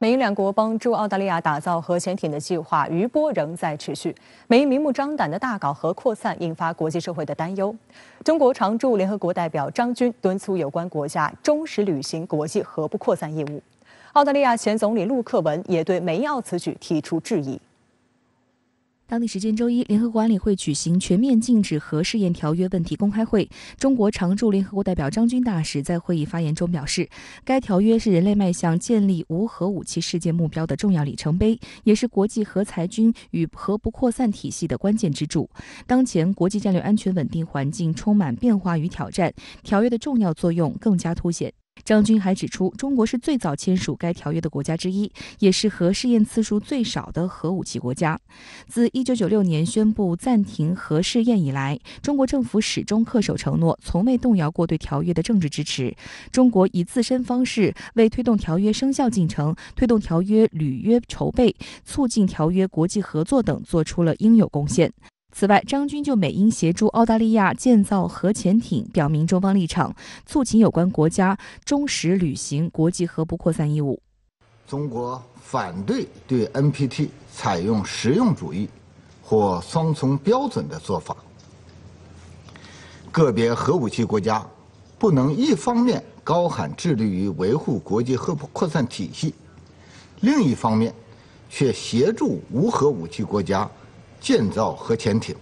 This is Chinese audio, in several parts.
美英两国帮助澳大利亚打造核潜艇的计划余波仍在持续，美英明目张胆的大搞核扩散，引发国际社会的担忧。中国常驻联合国代表张军敦促有关国家忠实履行国际核不扩散义务。澳大利亚前总理陆克文也对美澳此举提出质疑。当地时间周一，联合国安理会举行全面禁止核试验条约问题公开会。中国常驻联合国代表张军大使在会议发言中表示，该条约是人类迈向建立无核武器世界目标的重要里程碑，也是国际核裁军与核不扩散体系的关键支柱。当前国际战略安全稳定环境充满变化与挑战，条约的重要作用更加凸显。张军还指出，中国是最早签署该条约的国家之一，也是核试验次数最少的核武器国家。自1996年宣布暂停核试验以来，中国政府始终恪守承诺，从未动摇过对条约的政治支持。中国以自身方式为推动条约生效进程、推动条约履约筹备、促进条约国际合作等做出了应有贡献。此外，张军就美英协助澳大利亚建造核潜艇表明中方立场，促请有关国家忠实履行国际核不扩散义务。中国反对对 NPT 采用实用主义或双重标准的做法。个别核武器国家不能一方面高喊致力于维护国际核不扩散体系，另一方面却协助无核武器国家。建造核潜艇。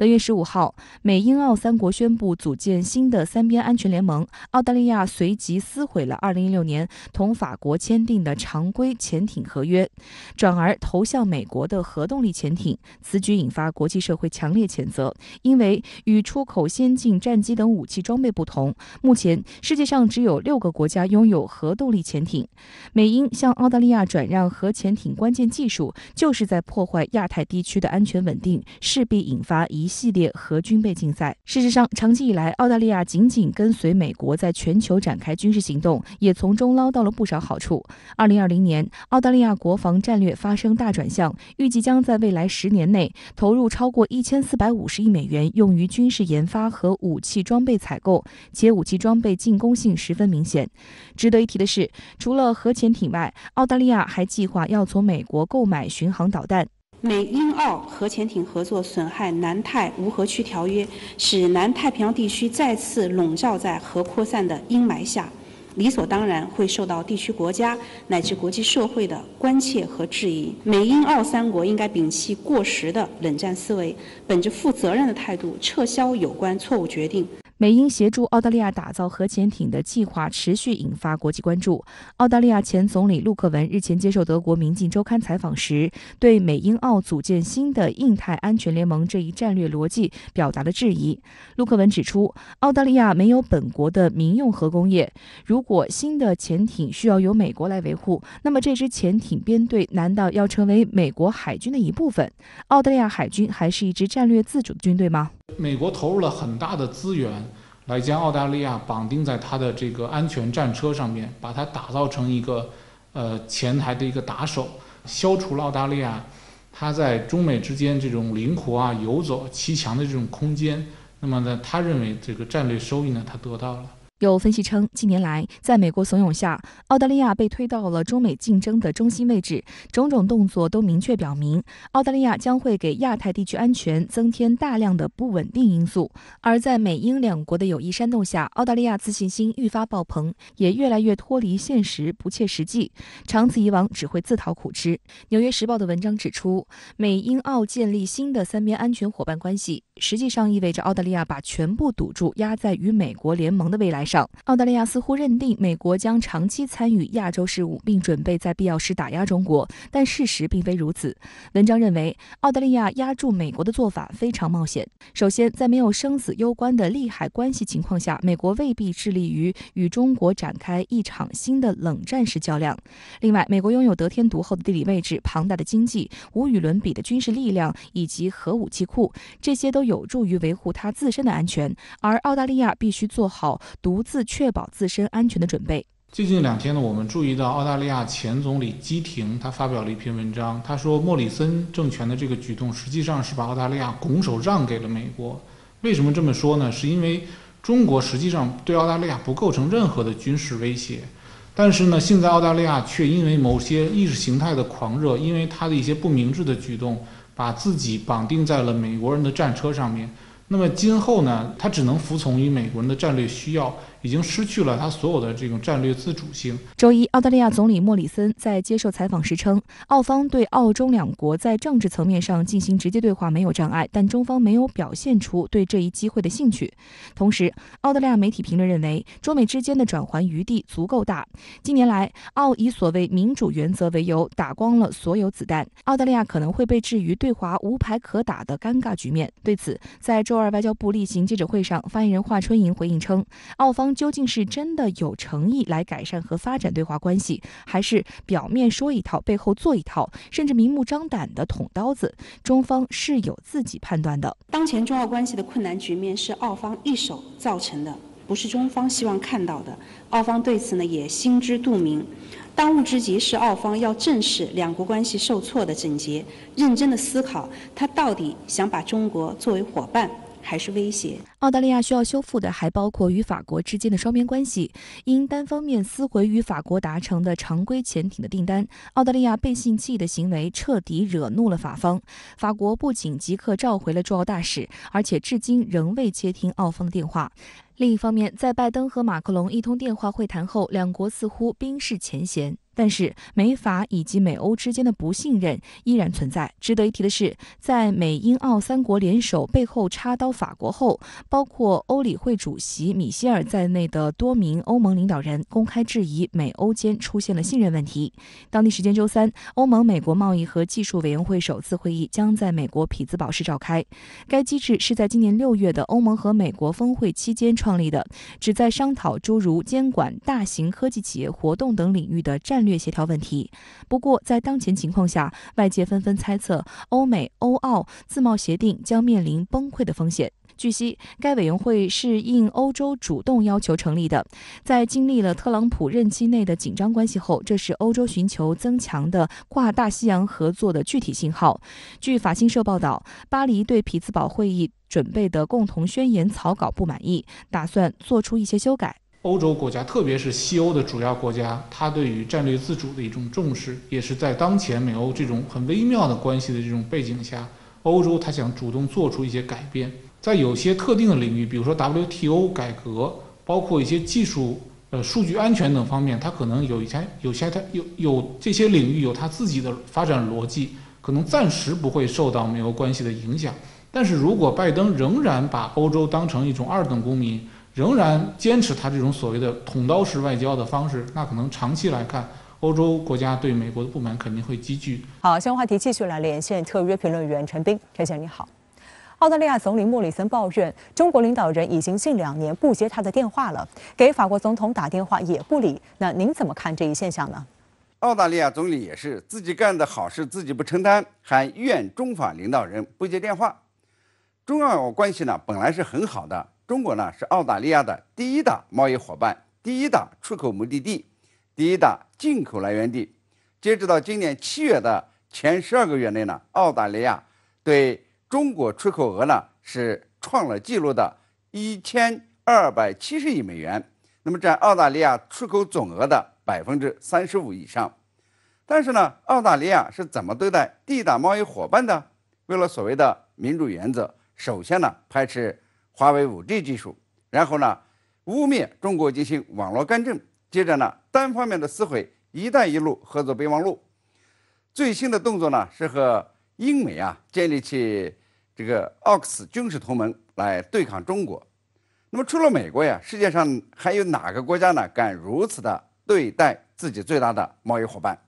本月十五号，美英澳三国宣布组建新的三边安全联盟。澳大利亚随即撕毁了二零一六年同法国签订的常规潜艇合约，转而投向美国的核动力潜艇。此举引发国际社会强烈谴责，因为与出口先进战机等武器装备不同，目前世界上只有六个国家拥有核动力潜艇。美英向澳大利亚转让核潜艇关键技术，就是在破坏亚太地区的安全稳定，势必引发一。系列核军备竞赛。事实上，长期以来，澳大利亚紧紧跟随美国在全球展开军事行动，也从中捞到了不少好处。二零二零年，澳大利亚国防战略发生大转向，预计将在未来十年内投入超过一千四百五十亿美元用于军事研发和武器装备采购，且武器装备进攻性十分明显。值得一提的是，除了核潜艇外，澳大利亚还计划要从美国购买巡航导弹。美英澳核潜艇合作损害南太无核区条约，使南太平洋地区再次笼罩在核扩散的阴霾下，理所当然会受到地区国家乃至国际社会的关切和质疑。美英澳三国应该摒弃过时的冷战思维，本着负责任的态度，撤销有关错误决定。美英协助澳大利亚打造核潜艇的计划持续引发国际关注。澳大利亚前总理陆克文日前接受德国《明镜周刊》采访时，对美英澳组建新的印太安全联盟这一战略逻辑表达了质疑。陆克文指出，澳大利亚没有本国的民用核工业，如果新的潜艇需要由美国来维护，那么这支潜艇编队难道要成为美国海军的一部分？澳大利亚海军还是一支战略自主的军队吗？美国投入了很大的资源，来将澳大利亚绑定在它的这个安全战车上面，把它打造成一个，呃，前台的一个打手，消除了澳大利亚它在中美之间这种灵活啊、游走、骑墙的这种空间。那么呢，他认为这个战略收益呢，他得到了。有分析称，近年来，在美国怂恿下，澳大利亚被推到了中美竞争的中心位置。种种动作都明确表明，澳大利亚将会给亚太地区安全增添大量的不稳定因素。而在美英两国的有意煽动下，澳大利亚自信心愈发爆棚，也越来越脱离现实，不切实际。长此以往，只会自讨苦吃。《纽约时报》的文章指出，美英澳建立新的三边安全伙伴关系，实际上意味着澳大利亚把全部赌注压在与美国联盟的未来。上，澳大利亚似乎认定美国将长期参与亚洲事务，并准备在必要时打压中国，但事实并非如此。文章认为，澳大利亚压住美国的做法非常冒险。首先，在没有生死攸关的利害关系情况下，美国未必致力于与中国展开一场新的冷战式较量。另外，美国拥有得天独厚的地理位置、庞大的经济、无与伦比的军事力量以及核武器库，这些都有助于维护它自身的安全。而澳大利亚必须做好独。独自确保自身安全的准备。最近两天呢，我们注意到澳大利亚前总理基廷他发表了一篇文章，他说莫里森政权的这个举动实际上是把澳大利亚拱手让给了美国。为什么这么说呢？是因为中国实际上对澳大利亚不构成任何的军事威胁。但是呢，现在澳大利亚却因为某些意识形态的狂热，因为他的一些不明智的举动，把自己绑定在了美国人的战车上面。那么今后呢，他只能服从于美国人的战略需要。已经失去了他所有的这种战略自主性。周一，澳大利亚总理莫里森在接受采访时称，澳方对澳中两国在政治层面上进行直接对话没有障碍，但中方没有表现出对这一机会的兴趣。同时，澳大利亚媒体评论认为，中美之间的转圜余地足够大。近年来，澳以所谓民主原则为由打光了所有子弹，澳大利亚可能会被置于对华无牌可打的尴尬局面。对此，在周二外交部例行记者会上，发言人华春莹回应称，澳方究竟是真的有诚意来改善和发展对华关系，还是表面说一套，背后做一套，甚至明目张胆的捅刀子？中方是有自己判断的。当前中澳关系的困难局面是澳方一手造成的，不是中方希望看到的。澳方对此呢也心知肚明。当务之急是澳方要正视两国关系受挫的症结，认真的思考他到底想把中国作为伙伴。还是威胁。澳大利亚需要修复的还包括与法国之间的双边关系。因单方面撕毁与法国达成的常规潜艇的订单，澳大利亚背信弃义的行为彻底惹怒了法方。法国不仅即刻召回了驻澳大使，而且至今仍未接听澳方的电话。另一方面，在拜登和马克龙一通电话会谈后，两国似乎冰释前嫌。但是美法以及美欧之间的不信任依然存在。值得一提的是，在美英澳三国联手背后插刀法国后，包括欧理会主席米歇尔在内的多名欧盟领导人公开质疑美欧间出现了信任问题。当地时间周三，欧盟美国贸易和技术委员会首次会议将在美国匹兹堡市召开。该机制是在今年六月的欧盟和美国峰会期间创立的，旨在商讨诸如监管大型科技企业活动等领域的战略。略协调问题。不过，在当前情况下，外界纷纷猜测，欧美欧澳自贸协定将面临崩溃的风险。据悉，该委员会是应欧洲主动要求成立的。在经历了特朗普任期内的紧张关系后，这是欧洲寻求增强的跨大西洋合作的具体信号。据法新社报道，巴黎对匹兹堡会议准备的共同宣言草稿不满意，打算做出一些修改。欧洲国家，特别是西欧的主要国家，它对于战略自主的一种重视，也是在当前美欧这种很微妙的关系的这种背景下，欧洲它想主动做出一些改变。在有些特定的领域，比如说 WTO 改革，包括一些技术、呃数据安全等方面，它可能有一些、有些它有有这些领域有它自己的发展逻辑，可能暂时不会受到美欧关系的影响。但是如果拜登仍然把欧洲当成一种二等公民，仍然坚持他这种所谓的捅刀式外交的方式，那可能长期来看，欧洲国家对美国的不满肯定会积聚。好，相关话题继续来连线特约评论员陈斌，陈先生你好。澳大利亚总理莫里森抱怨，中国领导人已经近两年不接他的电话了，给法国总统打电话也不理。那您怎么看这一现象呢？澳大利亚总理也是自己干的好事自己不承担，还怨中法领导人不接电话。中澳关系呢本来是很好的。中国呢是澳大利亚的第一大贸易伙伴，第一大出口目的地，第一大进口来源地。截止到今年七月的前十二个月内呢，澳大利亚对中国出口额呢是创了纪录的一千二百七十亿美元，那么占澳大利亚出口总额的百分之三十五以上。但是呢，澳大利亚是怎么对待第一大贸易伙伴的？为了所谓的民主原则，首先呢排斥。华为 5G 技术，然后呢，污蔑中国进行网络干政，接着呢，单方面的撕毁“一带一路”合作备忘录。最新的动作呢，是和英美啊建立起这个奥克斯军事同盟来对抗中国。那么，除了美国呀，世界上还有哪个国家呢敢如此的对待自己最大的贸易伙伴？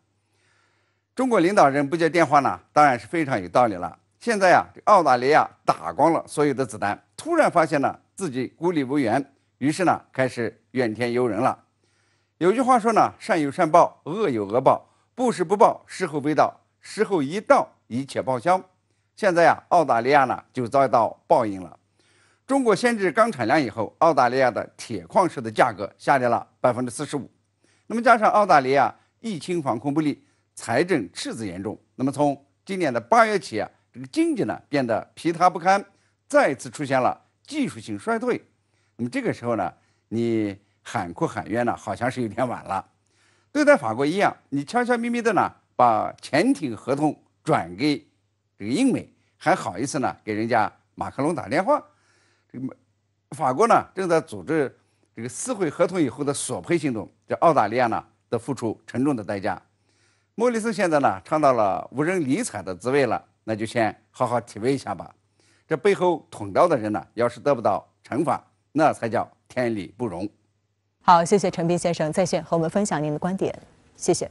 中国领导人不接电话呢，当然是非常有道理了。现在呀，澳大利亚打光了所有的子弹，突然发现了自己孤立无援，于是呢，开始怨天尤人了。有句话说呢，善有善报，恶有恶报，不时不报，时候未到，时候一到，一切报销。现在呀，澳大利亚呢就遭到报应了。中国限制钢产量以后，澳大利亚的铁矿石的价格下跌了百分之四十五。那么加上澳大利亚疫情防控不力，财政赤字严重，那么从今年的八月起啊。这个经济呢变得疲沓不堪，再次出现了技术性衰退。那么这个时候呢，你喊苦喊冤呢，好像是有点晚了。对待法国一样，你悄悄咪咪的呢，把潜艇合同转给这个英美，还好意思呢给人家马克龙打电话？这个法国呢正在组织这个撕毁合同以后的索赔行动，这澳大利亚呢得付出沉重的代价。莫里森现在呢尝到了无人理睬的滋味了，那就先好好体味一下吧。这背后捅刀的人呢，要是得不到惩罚，那才叫天理不容。好，谢谢陈斌先生在线和我们分享您的观点，谢谢。